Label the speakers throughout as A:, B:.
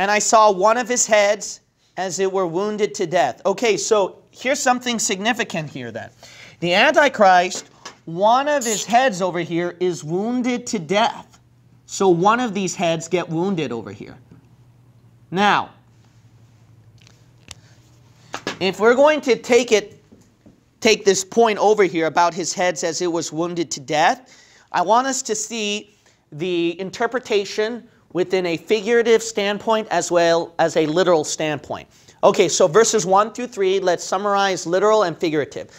A: and I saw one of his heads as it were wounded to death. Okay, so here's something significant here then. The Antichrist, one of his heads over here is wounded to death. So one of these heads get wounded over here. Now, if we're going to take it, take this point over here about his heads as it was wounded to death, I want us to see the interpretation within a figurative standpoint as well as a literal standpoint. Okay, so verses 1 through 3, let's summarize literal and figurative.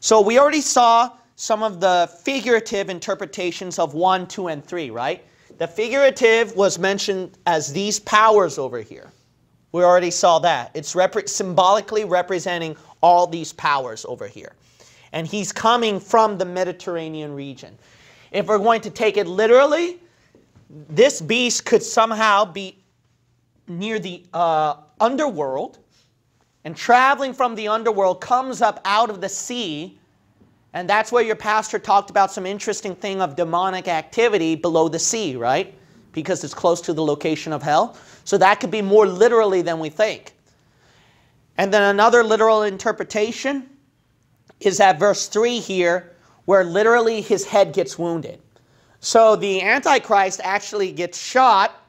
A: So we already saw some of the figurative interpretations of 1, 2, and 3, right? The figurative was mentioned as these powers over here. We already saw that. It's rep symbolically representing all these powers over here. And he's coming from the Mediterranean region. If we're going to take it literally, this beast could somehow be near the uh, underworld and traveling from the underworld comes up out of the sea and that's where your pastor talked about some interesting thing of demonic activity below the sea right? Because it's close to the location of hell. So that could be more literally than we think. And then another literal interpretation is at verse 3 here where literally his head gets wounded so the Antichrist actually gets shot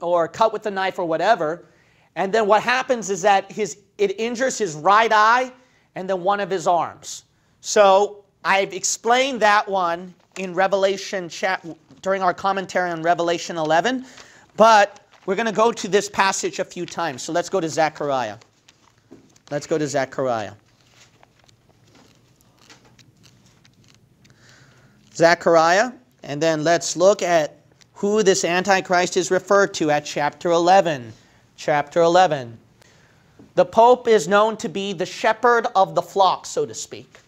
A: or cut with a knife or whatever. And then what happens is that his, it injures his right eye and then one of his arms. So I've explained that one in Revelation chat during our commentary on Revelation 11. But we're going to go to this passage a few times. So let's go to Zechariah. Let's go to Zechariah. Zechariah and then let's look at who this Antichrist is referred to at chapter 11. Chapter 11. The Pope is known to be the shepherd of the flock, so to speak,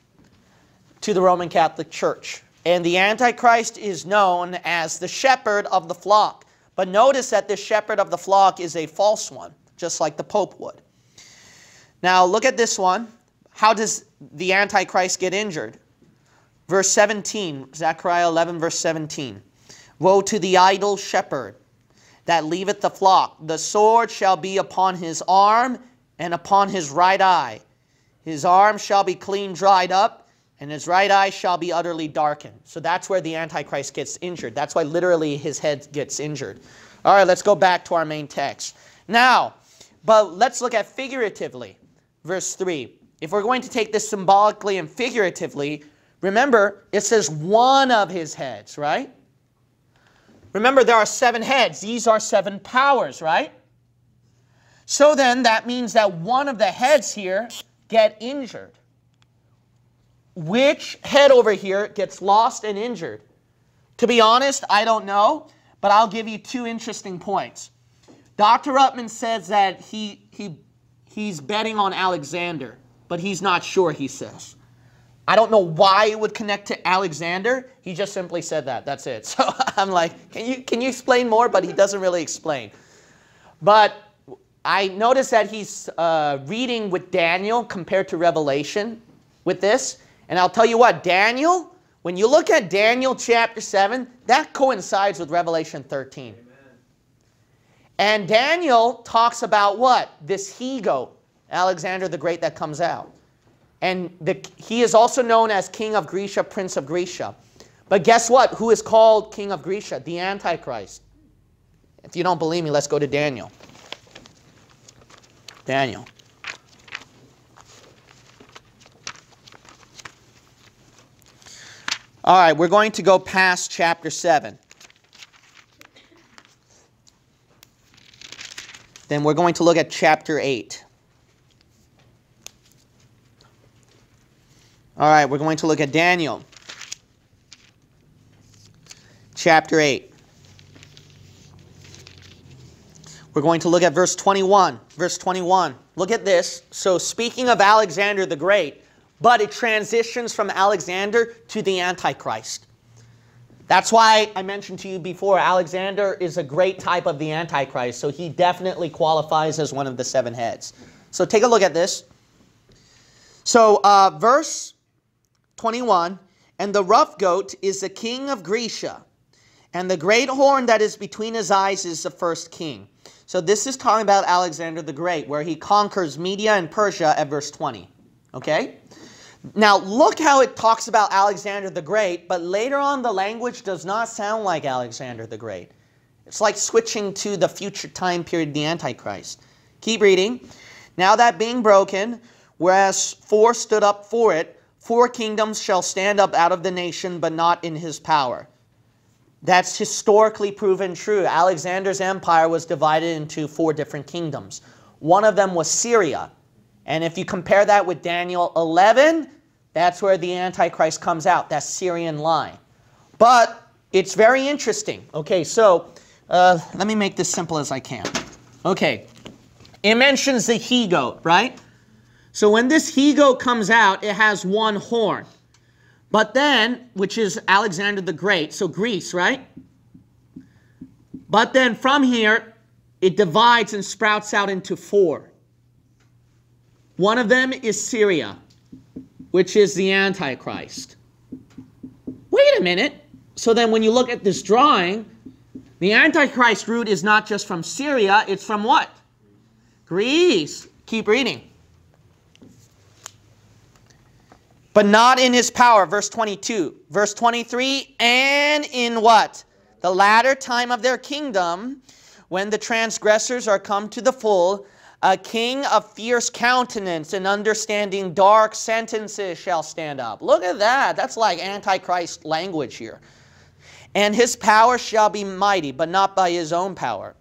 A: to the Roman Catholic Church. And the Antichrist is known as the shepherd of the flock. But notice that this shepherd of the flock is a false one, just like the Pope would. Now look at this one. How does the Antichrist get injured? Verse 17, Zechariah 11, verse 17. Woe to the idle shepherd that leaveth the flock. The sword shall be upon his arm and upon his right eye. His arm shall be clean dried up, and his right eye shall be utterly darkened. So that's where the Antichrist gets injured. That's why literally his head gets injured. All right, let's go back to our main text. Now, but let's look at figuratively. Verse 3. If we're going to take this symbolically and figuratively, Remember, it says one of his heads, right? Remember, there are seven heads. These are seven powers, right? So then, that means that one of the heads here get injured. Which head over here gets lost and injured? To be honest, I don't know, but I'll give you two interesting points. Dr. Ruckman says that he, he, he's betting on Alexander, but he's not sure, he says. I don't know why it would connect to Alexander. He just simply said that. That's it. So I'm like, can you, can you explain more? But he doesn't really explain. But I noticed that he's uh, reading with Daniel compared to Revelation with this. And I'll tell you what, Daniel, when you look at Daniel chapter 7, that coincides with Revelation 13. Amen. And Daniel talks about what? This he-goat, Alexander the Great that comes out. And the, he is also known as King of Grecia, Prince of Grecia. But guess what? Who is called King of Grecia? The Antichrist. If you don't believe me, let's go to Daniel. Daniel. All right, we're going to go past chapter 7. Then we're going to look at chapter 8. All right, we're going to look at Daniel chapter 8. We're going to look at verse 21. Verse 21. Look at this. So, speaking of Alexander the Great, but it transitions from Alexander to the Antichrist. That's why I mentioned to you before, Alexander is a great type of the Antichrist, so he definitely qualifies as one of the seven heads. So take a look at this. So, uh, verse 21 And the rough goat is the king of Grecia, And the great horn that is between his eyes is the first king. So this is talking about Alexander the Great, where he conquers Media and Persia at verse 20. Okay? Now, look how it talks about Alexander the Great, but later on the language does not sound like Alexander the Great. It's like switching to the future time period, the Antichrist. Keep reading. Now that being broken, whereas four stood up for it, four kingdoms shall stand up out of the nation, but not in his power. That's historically proven true. Alexander's empire was divided into four different kingdoms. One of them was Syria. And if you compare that with Daniel 11, that's where the Antichrist comes out, that Syrian line. But it's very interesting. Okay, so uh, let me make this simple as I can. Okay, it mentions the he goat, right? So when this he goat comes out, it has one horn. But then, which is Alexander the Great, so Greece, right? But then from here, it divides and sprouts out into four. One of them is Syria, which is the Antichrist. Wait a minute. So then when you look at this drawing, the Antichrist root is not just from Syria, it's from what? Greece. Keep reading. But not in his power. Verse 22. Verse 23. And in what? The latter time of their kingdom, when the transgressors are come to the full, a king of fierce countenance and understanding dark sentences shall stand up. Look at that. That's like Antichrist language here. And his power shall be mighty, but not by his own power.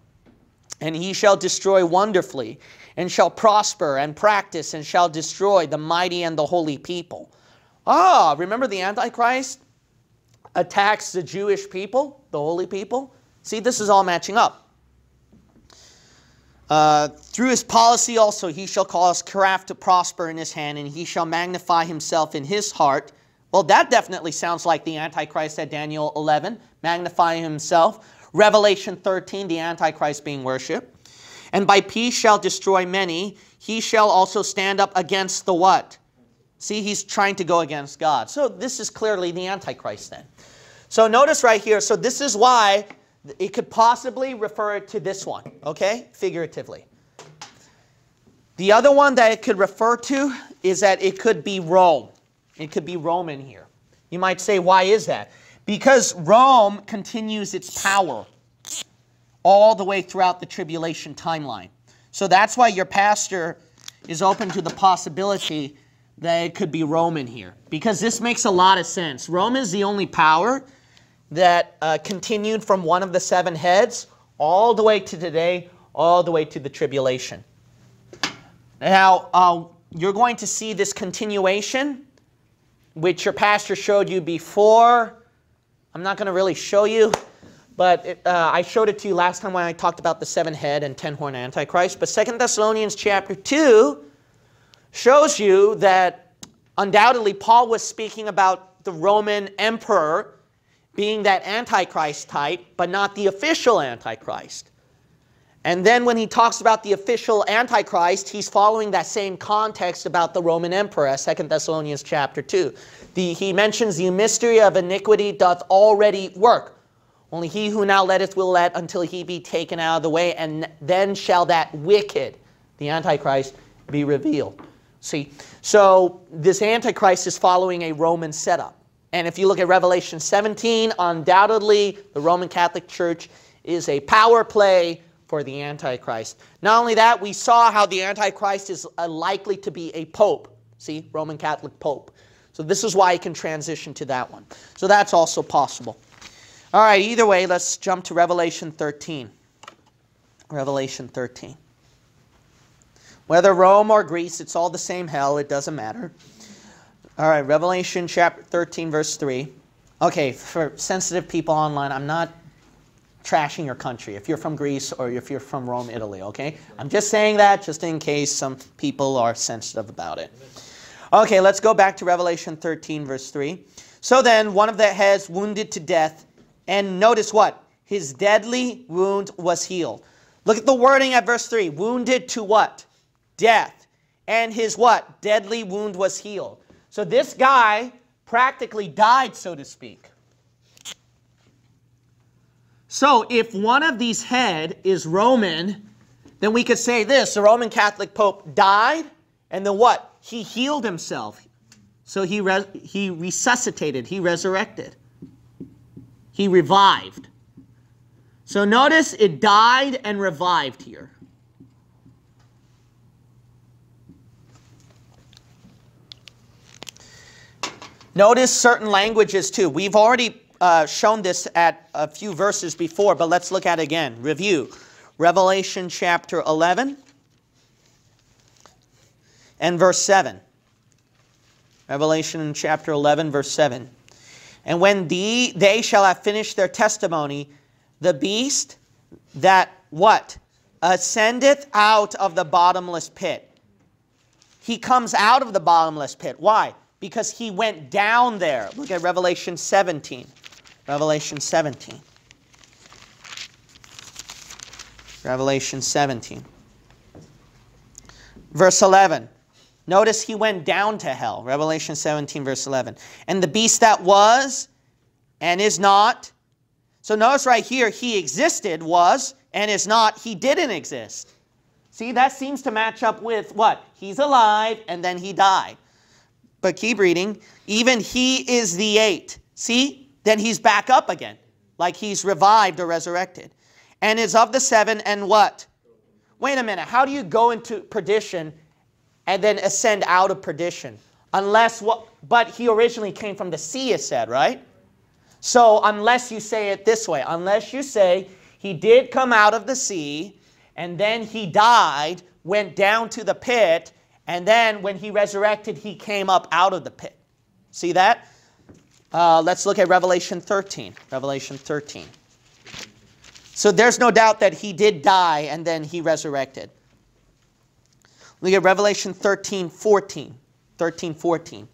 A: And he shall destroy wonderfully, and shall prosper and practice, and shall destroy the mighty and the holy people. Ah, remember the Antichrist attacks the Jewish people, the holy people? See, this is all matching up. Uh, through his policy also he shall cause craft to prosper in his hand, and he shall magnify himself in his heart. Well, that definitely sounds like the Antichrist at Daniel 11, magnifying himself. Revelation 13, the Antichrist being worshipped. And by peace shall destroy many. He shall also stand up against the what? See, he's trying to go against God. So this is clearly the Antichrist then. So notice right here, so this is why it could possibly refer to this one, okay, figuratively. The other one that it could refer to is that it could be Rome. It could be Rome in here. You might say, why is that? Because Rome continues its power all the way throughout the tribulation timeline. So that's why your pastor is open to the possibility that it could be Roman here. Because this makes a lot of sense. Rome is the only power that uh, continued from one of the seven heads all the way to today, all the way to the tribulation. Now, uh, you're going to see this continuation, which your pastor showed you before. I'm not going to really show you, but it, uh, I showed it to you last time when I talked about the seven head and ten horn antichrist. But Second Thessalonians chapter 2 shows you that undoubtedly Paul was speaking about the Roman emperor being that Antichrist type, but not the official Antichrist. And then when he talks about the official Antichrist, he's following that same context about the Roman emperor, 2 Thessalonians chapter 2. The, he mentions the mystery of iniquity doth already work. Only he who now letteth will let until he be taken out of the way, and then shall that wicked, the Antichrist, be revealed. See, so this Antichrist is following a Roman setup. And if you look at Revelation 17, undoubtedly the Roman Catholic Church is a power play for the Antichrist. Not only that, we saw how the Antichrist is uh, likely to be a pope. See, Roman Catholic pope. So this is why he can transition to that one. So that's also possible. All right, either way, let's jump to Revelation 13. Revelation 13. Whether Rome or Greece, it's all the same hell. It doesn't matter. All right, Revelation chapter 13, verse 3. Okay, for sensitive people online, I'm not trashing your country if you're from Greece or if you're from Rome, Italy, okay? I'm just saying that just in case some people are sensitive about it. Okay, let's go back to Revelation 13, verse 3. So then, one of the heads wounded to death, and notice what? His deadly wound was healed. Look at the wording at verse 3. Wounded to what? Death. And his what? Deadly wound was healed. So this guy practically died, so to speak. So if one of these head is Roman, then we could say this the Roman Catholic Pope died, and then what? He healed himself. So he, he resuscitated, he resurrected, he revived. So notice it died and revived here. Notice certain languages too. We've already uh, shown this at a few verses before, but let's look at it again. Review. Revelation chapter 11 and verse 7. Revelation chapter 11, verse 7. And when the, they shall have finished their testimony, the beast that what? Ascendeth out of the bottomless pit. He comes out of the bottomless pit. Why? Because he went down there. Look at Revelation 17. Revelation 17. Revelation 17. Verse 11. Notice he went down to hell. Revelation 17, verse 11. And the beast that was and is not. So notice right here, he existed, was, and is not. He didn't exist. See, that seems to match up with what? He's alive and then he died. But keep reading. Even he is the eight. See? Then he's back up again, like he's revived or resurrected. And is of the seven and what? Wait a minute. How do you go into perdition and then ascend out of perdition? Unless what? But he originally came from the sea, it said, right? So unless you say it this way, unless you say he did come out of the sea and then he died, went down to the pit, and then when he resurrected, he came up out of the pit. See that? Uh, let's look at Revelation 13. Revelation 13. So there's no doubt that he did die and then he resurrected. Look at Revelation 13, 14. 13, 14.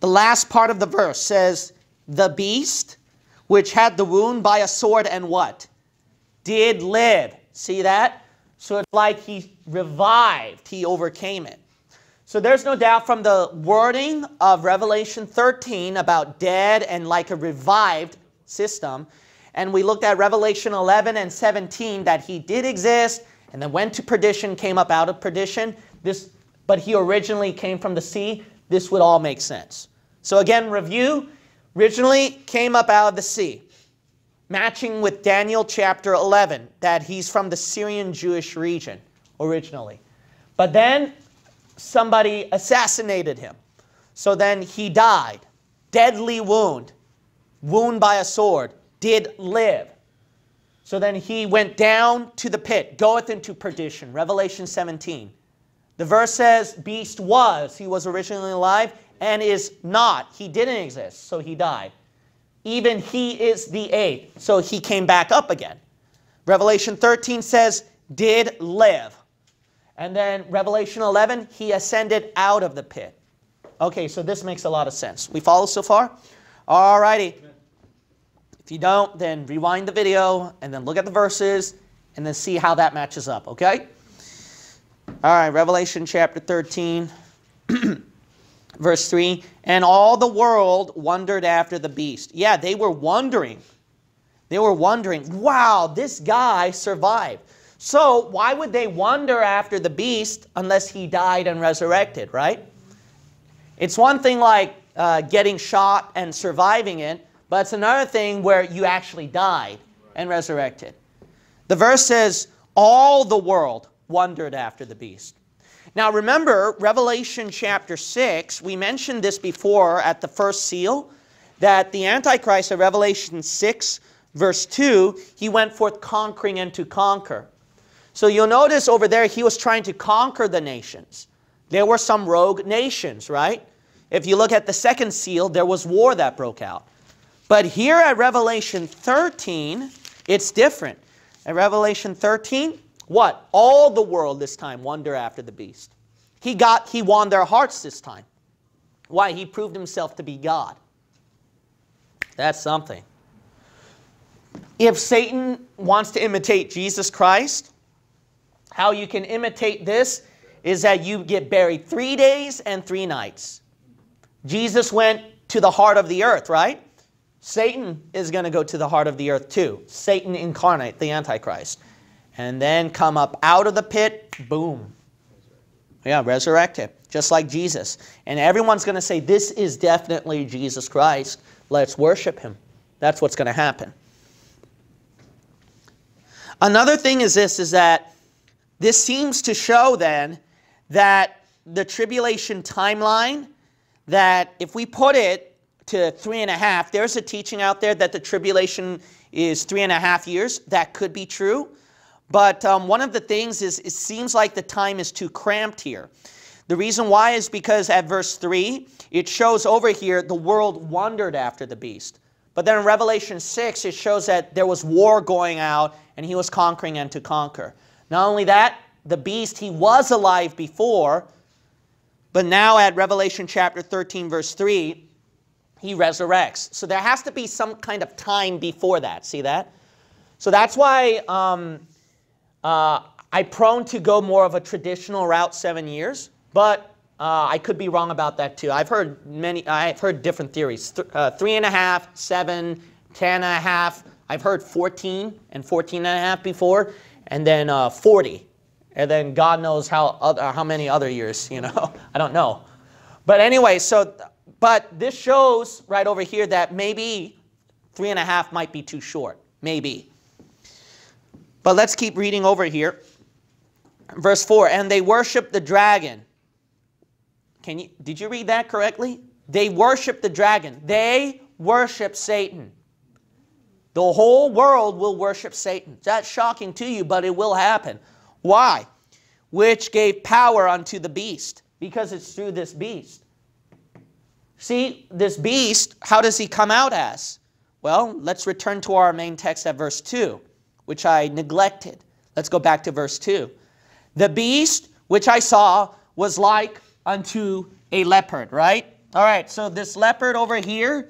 A: The last part of the verse says, The beast which had the wound by a sword and what? Did live. See that? So it's like he revived, he overcame it. So there's no doubt from the wording of Revelation 13 about dead and like a revived system. And we looked at Revelation 11 and 17 that he did exist and then went to perdition, came up out of perdition. This, but he originally came from the sea. This would all make sense. So again, review. Originally came up out of the sea. Matching with Daniel chapter 11, that he's from the Syrian Jewish region originally. But then somebody assassinated him. So then he died. Deadly wound, wound by a sword, did live. So then he went down to the pit, goeth into perdition. Revelation 17. The verse says, Beast was, he was originally alive, and is not. He didn't exist, so he died. Even he is the eighth, so he came back up again. Revelation 13 says, did live. And then Revelation 11, he ascended out of the pit. Okay, so this makes a lot of sense. We follow so far? All righty. If you don't, then rewind the video and then look at the verses and then see how that matches up, okay? All right, Revelation chapter 13, verse 3. And all the world wondered after the beast. Yeah, they were wondering. They were wondering, wow, this guy survived. So why would they wander after the beast unless he died and resurrected, right? It's one thing like uh, getting shot and surviving it, but it's another thing where you actually died and resurrected. The verse says, all the world wondered after the beast. Now remember, Revelation chapter 6, we mentioned this before at the first seal, that the Antichrist of Revelation 6, verse 2, he went forth conquering and to conquer. So you'll notice over there, he was trying to conquer the nations. There were some rogue nations, right? If you look at the second seal, there was war that broke out. But here at Revelation 13, it's different. At Revelation 13, what? All the world this time wonder after the beast. He got he won their hearts this time. Why? He proved himself to be God. That's something. If Satan wants to imitate Jesus Christ, how you can imitate this is that you get buried three days and three nights. Jesus went to the heart of the earth, right? Satan is going to go to the heart of the earth too. Satan incarnate, the Antichrist. And then come up out of the pit, boom. Yeah, resurrected, just like Jesus. And everyone's going to say, This is definitely Jesus Christ. Let's worship him. That's what's going to happen. Another thing is this is that this seems to show then that the tribulation timeline, that if we put it to three and a half, there's a teaching out there that the tribulation is three and a half years. That could be true. But um, one of the things is it seems like the time is too cramped here. The reason why is because at verse 3, it shows over here the world wondered after the beast. But then in Revelation 6, it shows that there was war going out and he was conquering and to conquer. Not only that, the beast, he was alive before, but now at Revelation chapter 13, verse 3, he resurrects. So there has to be some kind of time before that. See that? So that's why um, uh, I'm prone to go more of a traditional route, seven years. But uh, I could be wrong about that too. I've heard many. I've heard different theories: Th uh, three and a half, seven, ten and a half. I've heard 14 and 14 and a half before, and then uh, 40, and then God knows how other, how many other years. You know, I don't know. But anyway, so but this shows right over here that maybe three and a half might be too short. Maybe. But let's keep reading over here. Verse 4 And they worship the dragon. Can you, did you read that correctly? They worship the dragon. They worship Satan. The whole world will worship Satan. That's shocking to you, but it will happen. Why? Which gave power unto the beast, because it's through this beast. See, this beast, how does he come out as? Well, let's return to our main text at verse 2 which I neglected. Let's go back to verse 2. The beast which I saw was like unto a leopard, right? All right, so this leopard over here,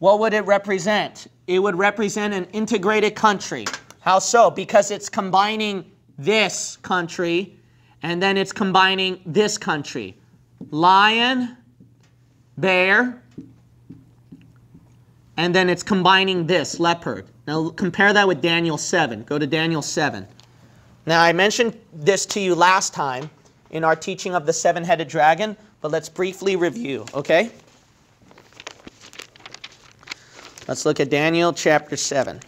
A: what would it represent? It would represent an integrated country. How so? Because it's combining this country and then it's combining this country. Lion, bear, and then it's combining this, leopard. Now compare that with Daniel 7. Go to Daniel 7. Now I mentioned this to you last time in our teaching of the seven-headed dragon, but let's briefly review, okay? Let's look at Daniel chapter 7.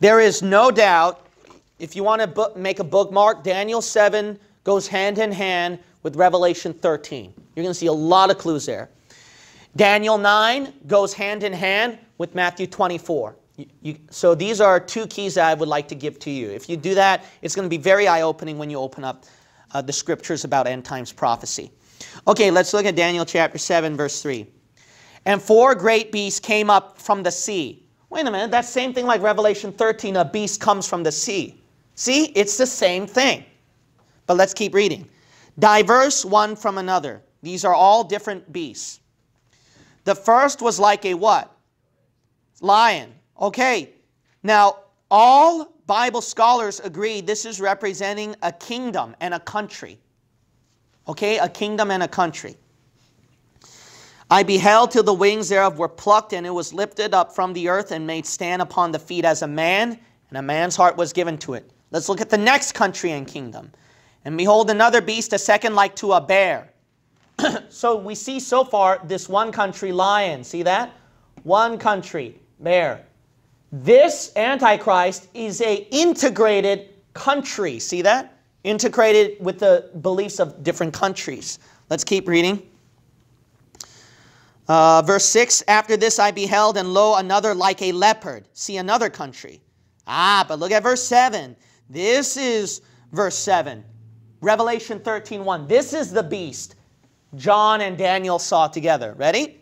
A: There is no doubt, if you want to make a bookmark, Daniel 7 goes hand in hand with Revelation 13. You're going to see a lot of clues there. Daniel 9 goes hand in hand with Matthew 24. You, you, so these are two keys that I would like to give to you. If you do that, it's going to be very eye-opening when you open up uh, the scriptures about end times prophecy. Okay, let's look at Daniel chapter 7, verse 3. And four great beasts came up from the sea. Wait a minute, that's same thing like Revelation 13, a beast comes from the sea. See, it's the same thing. But let's keep reading. Diverse one from another. These are all different beasts. The first was like a what? Lion. Okay. Now, all Bible scholars agree this is representing a kingdom and a country. Okay, a kingdom and a country. I beheld till the wings thereof were plucked, and it was lifted up from the earth and made stand upon the feet as a man, and a man's heart was given to it. Let's look at the next country and kingdom. And behold, another beast, a second like to a bear. so we see so far this one country lion. See that? One country bear. This Antichrist is a integrated country. See that? Integrated with the beliefs of different countries. Let's keep reading. Uh, verse 6 After this I beheld, and lo, another like a leopard. See another country. Ah, but look at verse 7. This is verse 7. Revelation 13 1. This is the beast John and Daniel saw together. Ready?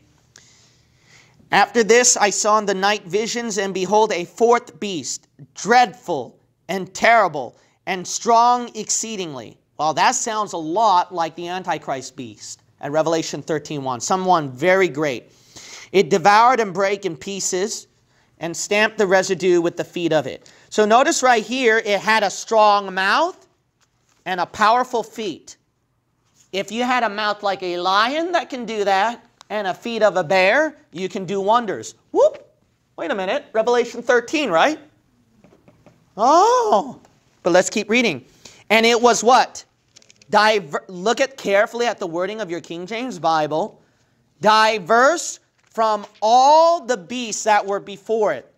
A: After this I saw in the night visions, and behold, a fourth beast, dreadful and terrible and strong exceedingly. Well, that sounds a lot like the Antichrist beast at Revelation 13.1. Someone very great. It devoured and brake in pieces and stamped the residue with the feet of it. So notice right here, it had a strong mouth and a powerful feet. If you had a mouth like a lion that can do that, and a feet of a bear, you can do wonders. Whoop! Wait a minute. Revelation 13, right? Oh, but let's keep reading. And it was what? Diver- look at carefully at the wording of your King James Bible. Diverse from all the beasts that were before it.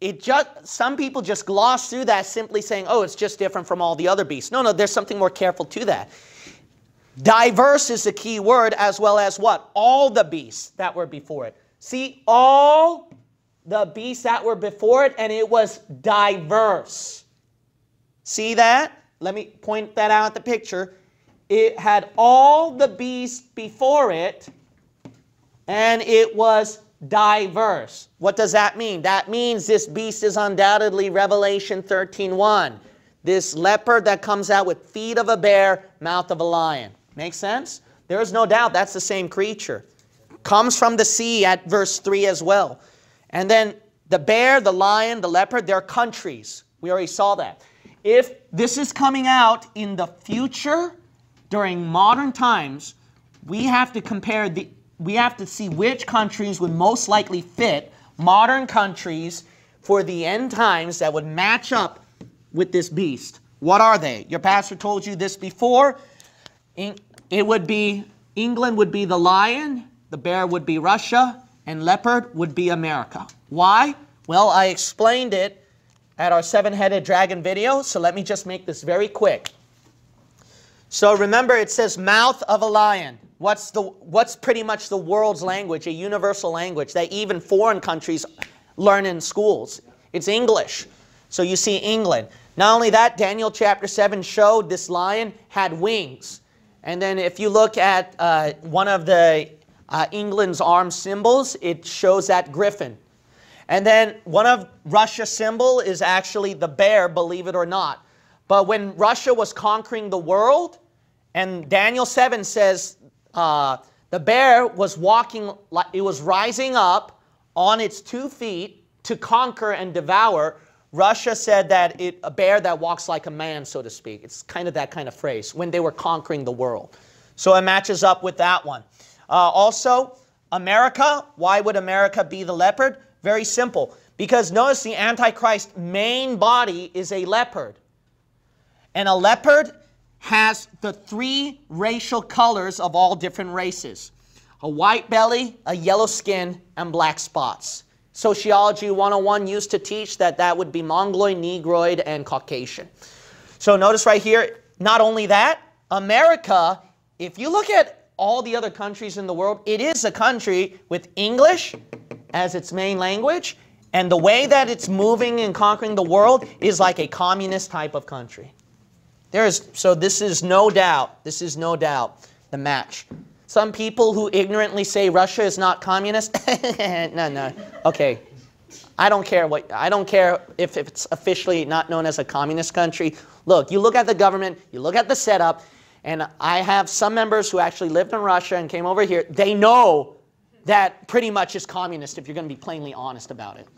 A: It just some people just gloss through that simply saying, "Oh, it's just different from all the other beasts." No, no, there's something more careful to that. Diverse is the key word as well as what? All the beasts that were before it. See, all the beasts that were before it and it was diverse. See that? Let me point that out at the picture. It had all the beasts before it and it was diverse. What does that mean? That means this beast is undoubtedly Revelation 13:1. This leopard that comes out with feet of a bear, mouth of a lion. Make sense? There is no doubt that's the same creature. Comes from the sea at verse 3 as well. And then the bear, the lion, the leopard, they're countries. We already saw that. If this is coming out in the future, during modern times, we have to compare the we have to see which countries would most likely fit modern countries for the end times that would match up with this beast. What are they? Your pastor told you this before. It would be England would be the lion, the bear would be Russia, and leopard would be America. Why? Well, I explained it at our seven-headed dragon video, so let me just make this very quick. So remember it says mouth of a lion. What's, the, what's pretty much the world's language, a universal language that even foreign countries learn in schools? It's English. So you see England. Not only that, Daniel chapter 7 showed this lion had wings. And then if you look at uh, one of the uh, England's armed symbols, it shows that griffin. And then one of Russia's symbol is actually the bear, believe it or not. But when Russia was conquering the world, and Daniel 7 says uh, the bear was walking, it was rising up on its two feet to conquer and devour. Russia said that it, a bear that walks like a man, so to speak. It's kind of that kind of phrase when they were conquering the world. So it matches up with that one. Uh, also, America, why would America be the leopard? Very simple. Because notice the Antichrist main body is a leopard. And a leopard has the three racial colors of all different races a white belly, a yellow skin, and black spots. Sociology 101 used to teach that that would be Mongoloid, Negroid, and Caucasian. So notice right here, not only that, America, if you look at all the other countries in the world, it is a country with English as its main language, and the way that it's moving and conquering the world is like a communist type of country. There is, so this is no doubt, this is no doubt the match. Some people who ignorantly say Russia is not communist, no, no, okay. I don't care what, I don't care if it's officially not known as a communist country. Look, you look at the government, you look at the setup, and I have some members who actually lived in Russia and came over here. They know that pretty much is communist if you're going to be plainly honest about it.